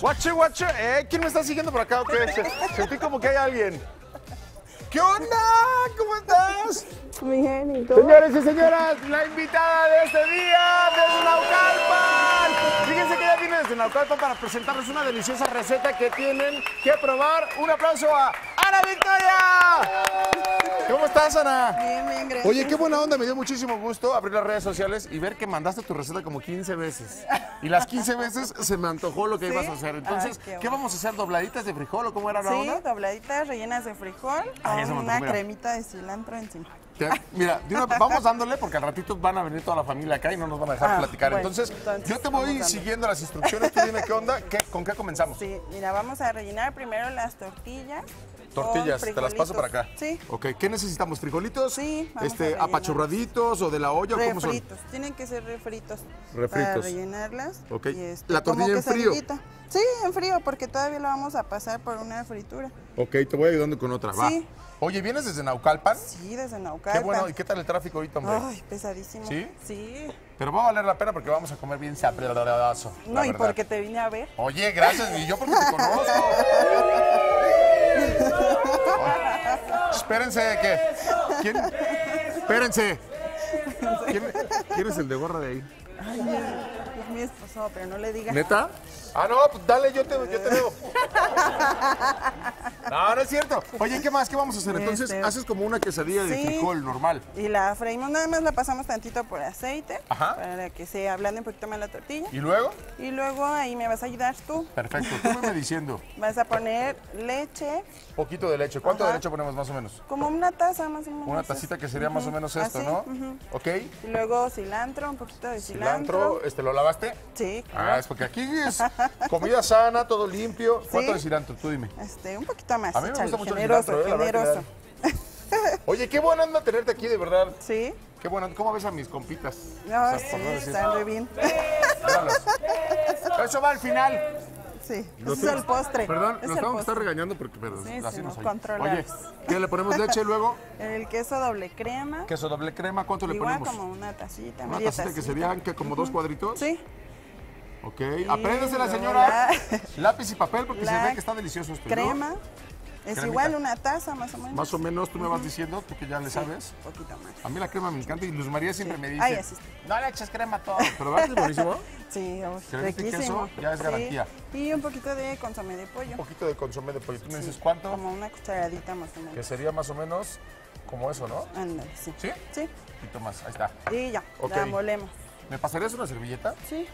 Guache, guache. Eh, ¿Quién me está siguiendo por acá o qué? Se- Sentí como que hay alguien. ¿Qué onda? ¿Cómo estás? Mi genio. Señores y señoras, la invitada de este día desde Naucalpan. Fíjense que ya viene desde Naucalpan para presentarles una deliciosa receta que tienen que probar. Un aplauso a Ana Victoria. ¿Cómo estás, Ana? Bien, bien, gracias. Oye, qué buena onda, me dio muchísimo gusto abrir las redes sociales y ver que mandaste tu receta como 15 veces. Y las 15 veces se me antojó lo que ¿Sí? ibas a hacer. Entonces, Ay, qué ¿qué bueno. vamos a hacer? ¿Dobladitas de frijol o cómo era la Sí, onda? dobladitas rellenas de frijol Ay, con una mira. cremita de cilantro encima. Te- Mira, una- vamos dándole porque al ratito van a venir toda la familia acá y no nos van a dejar Ah, platicar. bueno, entonces, entonces, yo te voy siguiendo las instrucciones. Tú dime qué onda, qué- con qué comenzamos. Sí, mira, vamos a rellenar primero las tortillas. Tortillas, te las paso para acá. Sí, Ok, ¿qué necesitamos? ¿Frijolitos? Sí, vamos Este, apachurraditos o de la olla, ¿cómo son? refritos. Tienen que ser refritos. Refritos. Para rellenarlas. Ok. y este, La tortilla en frío. Sí, en frío, porque todavía lo vamos a pasar por una fritura. Ok, te voy ayudando con otra, va. Sí. Oye, ¿vienes desde Naucalpan? Sí, desde Qué Naucalpan. bueno, ¿y qué tal el tráfico ahorita, hombre? Ay, pesadísimo. ¿Sí? Sí. Pero va a valer la pena porque vamos a comer bien sabroso. No, la y verdad. porque te vine a ver. Oye, gracias, y yo porque te conozco. Espérense, que. ¿Quién? Espérense. ¿Quién, es el de gorra de ahí? Es mi esposo, pero no le digas. ¿Neta? Ah, no, pues dale, yo te, yo te veo. No, no es cierto. Oye, ¿qué más? ¿Qué vamos a hacer? Entonces, Este- haces como una quesadilla de Sí. frijol normal. Y la freímos, nada más la pasamos tantito por aceite Ajá. para que se ablande un poquito más la tortilla. ¿Y luego? Y luego ahí me vas a ayudar tú. Perfecto. Tú me diciendo. Vas a poner leche, Poquito de leche. ¿Cuánto Ajá. de leche ponemos más o menos? como una taza más o menos. Una tacita que sería más o menos esto, Así, ¿no? ujú. ¿Ok? Y luego cilantro, un poquito de cilantro. Cilantro, este, ¿lo lavaste? Sí, Ah, es porque aquí es comida sana, todo limpio. ¿Cuánto de cilantro? Tú dime. Este, un poquito más. A mí me gusta mucho el generoso, cilantro, ¿eh? Generoso. Oye, qué buena onda tenerte aquí, de verdad. Sí. Qué buena. ¿Cómo ves a mis compitas? No, O sea, sí, no están bien. Eso va al final. Sí, Lo ese es el postre. Perdón, es nos tengo que estar regañando porque pero Sí, así sí, no no controlas. Oye, ¿qué le ponemos leche luego? El queso doble crema. Queso doble crema, ¿cuánto le Igual ponemos? como una tacita, Una tacita que serían que como dos cuadritos. Sí. Ok, luego señora. la- Lápiz y papel porque se ve que está delicioso esto. ¿no? Es Cremita. igual una taza más o menos. Más o menos tú me vas diciendo, tú que ya le sabes. Un poquito más. A mí la crema me encanta y Luz María siempre me dice, Ay, así está. no le eches crema a todo. Pero ¿verdad que es buenísimo? Sí, riquísimo. queso ya es Sí. garantía. Y un poquito de consomé de pollo. Un poquito de consomé de pollo. ¿Tú me dices Sí, cuánto? Como una cucharadita más o Que menos. sería más o menos como eso, ¿no? Ándale, sí. ¿Sí? Sí. Un poquito más, ahí está. Y ya, Ok. la molemos. ¿Me pasarías una servilleta? Sí.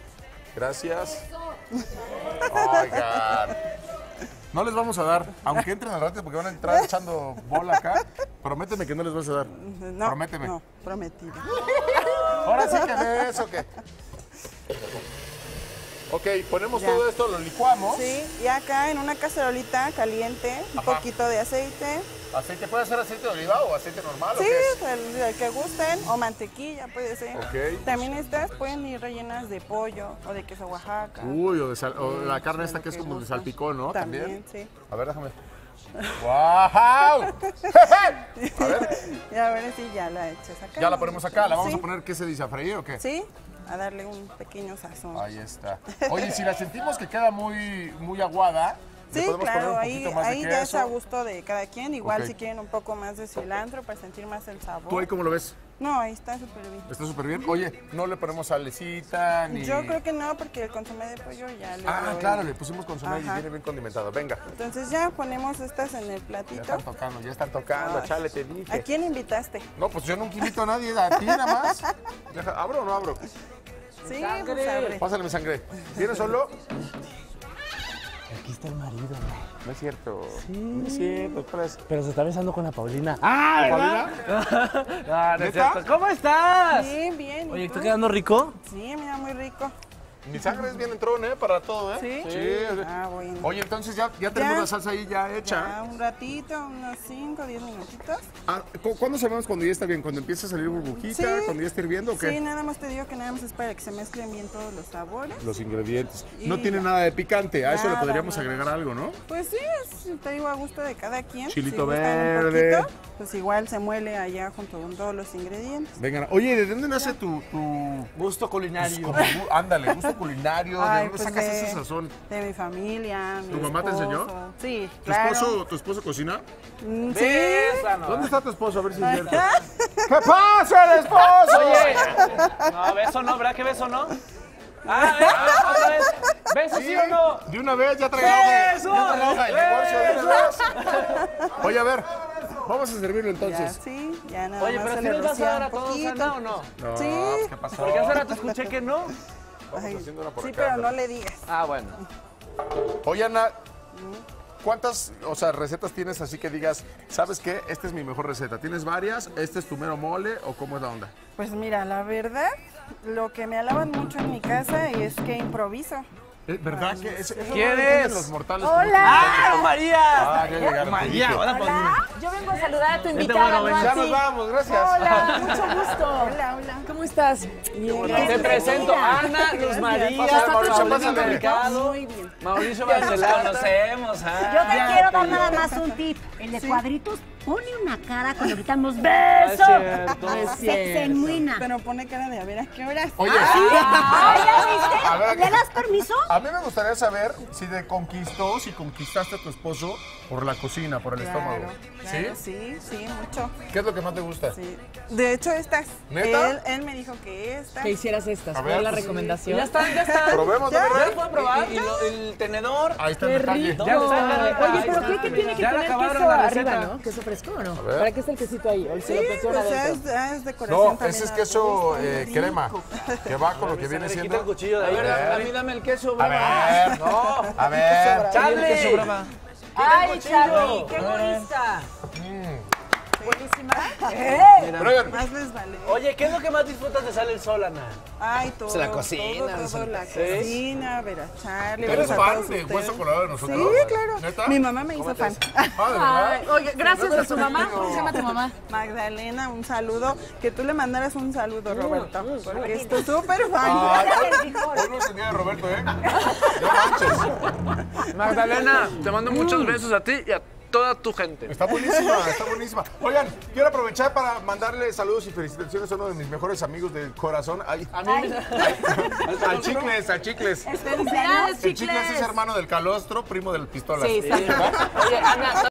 Gracias. Oigan. No les vamos a dar, aunque entren al ratito porque van a entrar echando bola acá. Prométeme que no les vas a dar. No, Prométeme. No, prometido. Ahora sí que eso que. Ok, ponemos Ya. todo esto, lo licuamos. Sí, y acá en una cacerolita caliente, un poquito de aceite. ¿Aceite puede ser aceite de oliva o aceite normal? Sí, ¿o el, el que gusten, o mantequilla puede ser. Ok. También estas pueden ir rellenas de pollo o de queso Oaxaca. Uy, o, de sal- o la carne esta que es como de salpicón, ¿no? También, sí. A ver, déjame. ¡Wow! A ver, Y a ver si ya la echas acá. ya la ponemos acá. ¿La vamos Sí. a poner qué se dice a freír o qué? Sí, a darle un pequeño sazón. Ahí está. Oye, si la sentimos que queda muy, muy aguada, Sí, claro, ahí, ahí ya es a gusto de cada quien. Igual si quieren un poco más de cilantro para sentir más el sabor. ¿Tú ahí cómo lo ves? No, ahí está súper bien. Está súper bien. Oye, no le ponemos salecita ni... Yo creo que no, porque el consomé de pollo ya le Ah, doy. claro, le pusimos consomé y viene bien condimentado. Venga. Entonces ya ponemos estas en el Ya platito. están tocando, ya están tocando. Ay. Chale, te dije. ¿A quién invitaste? No, pues yo nunca invito a nadie, a ti nada más. Deja- ¿Abro o no abro? Sí, pues abre. Pásale mi sangre. ¿Vienes solo? Está el marido, güey. No es cierto. No es cierto. es- Pero se está besando con la Paulina. ¡Ah, ¿Paulina? no, no es ¿Neta? cierto. ¿Cómo estás? Bien, bien. ¿y Oye? ¿está quedando rico? Sí, mira, muy rico. Mi sangre es bien entrón, ¿eh? Para todo, ¿eh? ¿Sí? Sí. Ah, bueno. Oye, entonces ya, ya tenemos Ya. la salsa ahí ya hecha. Ya un ratito, unos 5, 10 minutitos. Ah, ¿cu- ¿Cuándo sabemos cuando ya está bien? ¿Cuando empieza a salir burbujita? Sí. ¿Cuando ya está hirviendo o qué? Sí, nada más te digo que nada más es para que se mezclen bien todos los sabores. Los ingredientes. No tiene ya. nada de picante. A eso le podríamos nada. agregar algo, ¿no? Pues sí, es, te digo a gusto de cada quien. Chilito si verde. Un poquito, pues igual se muele allá junto con todos los ingredientes. Venga, oye, ¿de dónde nace tu, tu Gusto culinario. como gu- ándale, gusto culinario? ¿De dónde pues sacas de, ese sazón? de mi familia. ¿Tu mi mamá te enseñó? Sí, ¿Tu claro. esposo, ¿Tu esposo cocina? Mm, Sí. ¿Dónde está tu esposo? A ver si es cierto. ¿Qué pasa, el esposo? Oye, no, beso no, ¿verdad que beso no? Ah, ¿ves? otra vez. ¿Beso sí o no? De una vez ya trae hoja. ¡Eso! Ya trae hoja de divorcio de una vez. Oye, a ver, vamos a servirlo Ya, entonces. sí, ya nada Oye, más pero si nos vas a dar a todos. Ana, o no? No, Sí. ¿Qué pasó? Porque hace rato escuché que no. Ay, haciendo una por sí, acá, pero no le digas. Ah, bueno. Oye, Ana, ¿cuántas o sea, recetas tienes así que digas, ¿sabes qué? Esta es mi mejor receta. ¿Tienes varias? ¿Este es tu mero mole o cómo es la onda? Pues mira, la verdad, lo que me alaban mucho en mi casa es que improviso. Eh, ¿Verdad que es, los mortales? ¡Ah, María! Ah, ya llegaron. María, hola, Hola, yo vengo a saludar a tu Vente, invitada, bueno, no Ya nos vamos, gracias. Hola, mucho gusto. Hola, hola. ¿Cómo estás? Te presento a Ana, Luz María, Mauricio. Mercado, Muy bien. Mauricio Barcelona. Conocemos, ah. Yo te Ya, quiero dar nada más un tip. El de cuadritos pone una cara cuando gritamos No beso. es cierto. Se, se genuina. Pero pone cara de a ver a qué horas. Oye, Ay, ¿ya A ver, viste? ¿Le das permiso? a mí me gustaría saber si te conquistó, si conquistaste a tu esposo por la cocina, por el estómago. Claro, ¿Sí? sí, sí, mucho. ¿Qué es lo que más te gusta? Sí. De hecho, estas. ¿Neta? Él, él me dijo que estas. que hicieras estas. A Fue ver, la recomendación. Ya están, ya están. Probemos, ¿Ya? ¿no, ¿Ya puedo probar? ¿Y, lo- el tenedor? Ahí está el detalle. Ya está. Oye, pero creo que tiene que Ya le poner acabaron queso la arriba, receta. ¿no? Queso fresco o no. ver. ¿Para qué está el quesito ahí? ¿O se Sí, lo metieron pues es, decoración No, también ese es queso eh, crema, que va con lo que viene siendo. el cuchillo de A ahí. ver. A mí dame el queso, A ver, No. a ver. Charlie. Ay, Charlie, qué egoísta. Brother, Más les vale. Oye, ¿qué es lo que más disfrutas de Sale el Sol, Ana? Ay, todo. la cocina, Todo, todo, la ¿Sí? cocina, ver a Charlie. ¿Eres fan de ustedes. Hueso Colorado de nosotros? Sí, claro. ¿Neta? Mi mamá me hizo fan. Ah, ¿de verdad? Oye, gracias a su mamá. ¿Cómo se llama tu mamá? Magdalena, un saludo. Que tú le mandaras un saludo, Roberto. Porque es tu súper fan. Ay, hoy no de Roberto, ¿eh? No manches. Magdalena, te mando muchos besos a ti y a toda tu gente. Está buenísima, está buenísima. Oigan, quiero aprovechar para mandarle saludos y felicitaciones a uno de mis mejores amigos del corazón. Ay, A mí me... al Chicles, al Chicles. Felicidades, El Chicles es hermano del Calostro, primo del Pistolas. Sí, exacto. Oye, Ana,